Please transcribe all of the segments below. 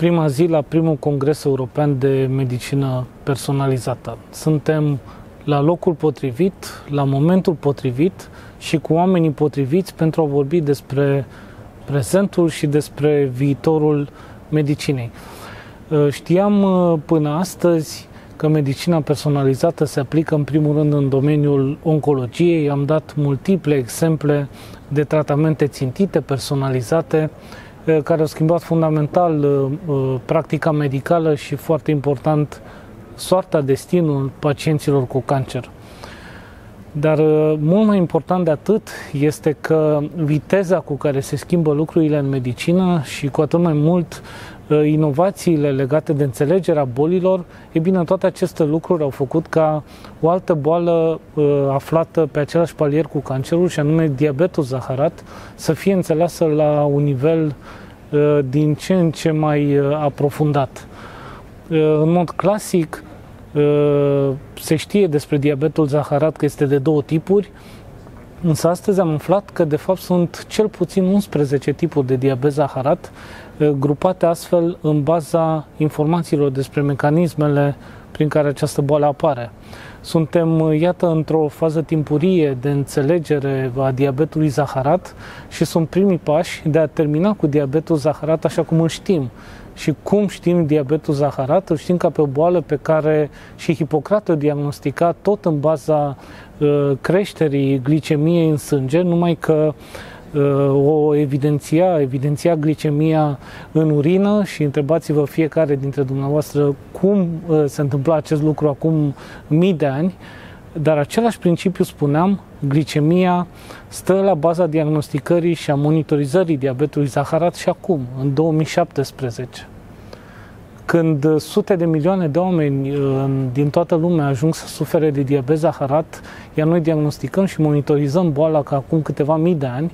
prima zi la primul congres european de medicină personalizată. Suntem la locul potrivit, la momentul potrivit și cu oamenii potriviți pentru a vorbi despre prezentul și despre viitorul medicinei. Uh, știam uh, până astăzi că medicina personalizată se aplică în primul rând în domeniul oncologiei. Am dat multiple exemple de tratamente țintite, personalizate, uh, care au schimbat fundamental practica medicală și foarte important soarta, destinul pacienților cu cancer. Dar uh, mult mai important de atât este că viteza cu care se schimbă lucrurile în medicină și cu atât mai mult uh, inovațiile legate de înțelegerea bolilor, e bine, toate aceste lucruri au făcut ca o altă boală uh, aflată pe același palier cu cancerul, și anume diabetul zaharat, să fie înțeleasă la un nivel din ce în ce mai aprofundat. În mod clasic, Ă, se știe despre diabetul zaharat că este de două tipuri, însă astăzi am aflat că de fapt sunt cel puțin 11 tipuri de diabet zaharat, ă, grupate astfel în baza informațiilor despre mecanismele prin care această boală apare. Suntem, iată, într-o fază timpurie de înțelegere a diabetului zaharat și sunt primii pași de a termina cu diabetul zaharat așa cum îl știm și cum știm diabetul zaharat? Îl știm ca pe o boală pe care și Hipocrate o diagnostica tot în baza uh, creșterii glicemiei în sânge, numai că uh, o evidenția, evidenția glicemia în urină și întrebați-vă fiecare dintre dumneavoastră cum uh, se întâmpla acest lucru acum mii de ani, dar același principiu, spuneam, glicemia stă la baza diagnosticării și a monitorizării diabetului zaharat și acum, în 2017 când sute de milioane de oameni uh, din toată lumea ajung să sufere de diabet zaharat, iar noi diagnosticăm și monitorizăm boala ca acum câteva mii de ani,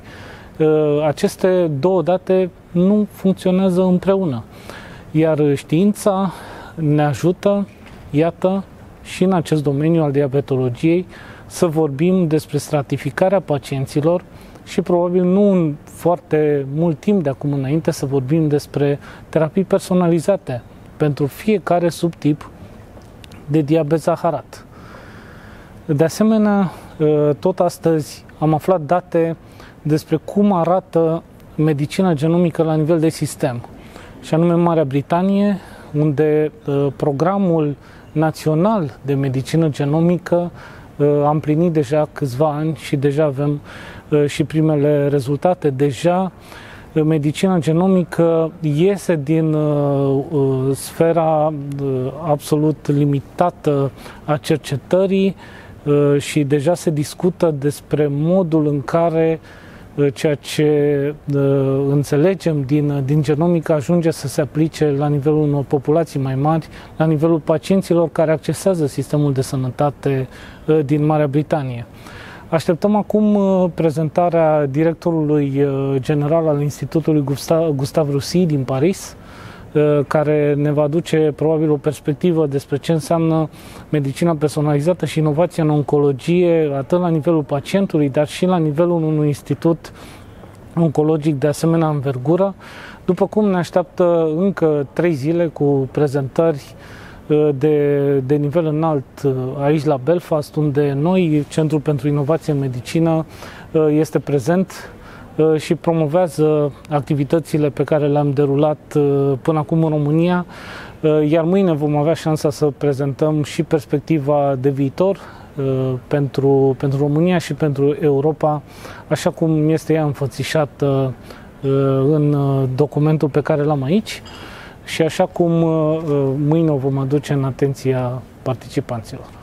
uh, aceste două date nu funcționează împreună. Iar știința ne ajută, iată, și în acest domeniu al diabetologiei, să vorbim despre stratificarea pacienților și probabil nu în foarte mult timp de acum înainte să vorbim despre terapii personalizate pentru fiecare subtip de diabet zaharat. De asemenea, ă, tot astăzi am aflat date despre cum arată medicina genomică la nivel de sistem. Și anume în Marea Britanie, unde ă, programul național de medicină genomică ă, am plinit deja câțiva ani și deja avem și primele rezultate. Deja medicina genomică iese din uh, uh, sfera uh, absolut limitată a cercetării uh, și deja se discută despre modul în care uh, ceea ce uh, înțelegem din, din genomică ajunge să se aplice la nivelul unor populații mai mari, la nivelul pacienților care accesează sistemul de sănătate din Marea Britanie. Așteptăm acum uh, prezentarea directorului uh, general al Institutului Gustav, Gustav Roussy din Paris, uh, care ne va duce probabil o perspectivă despre ce înseamnă medicina personalizată și inovația în oncologie, atât la nivelul pacientului, dar și la nivelul unui institut oncologic de asemenea învergură. După cum ne așteaptă încă trei zile cu prezentări Uh, de, de nivel înalt uh, aici la Belfast, unde noi, Centrul pentru Inovație în Medicină, uh, este prezent și promovează activitățile pe care le-am derulat până acum în România, iar mâine vom avea șansa să prezentăm și perspectiva de viitor pentru, pentru România și pentru Europa, așa cum este ea înfățișată în documentul pe care l-am aici și așa cum uh, uh, mâine o vom aduce în atenția participanților.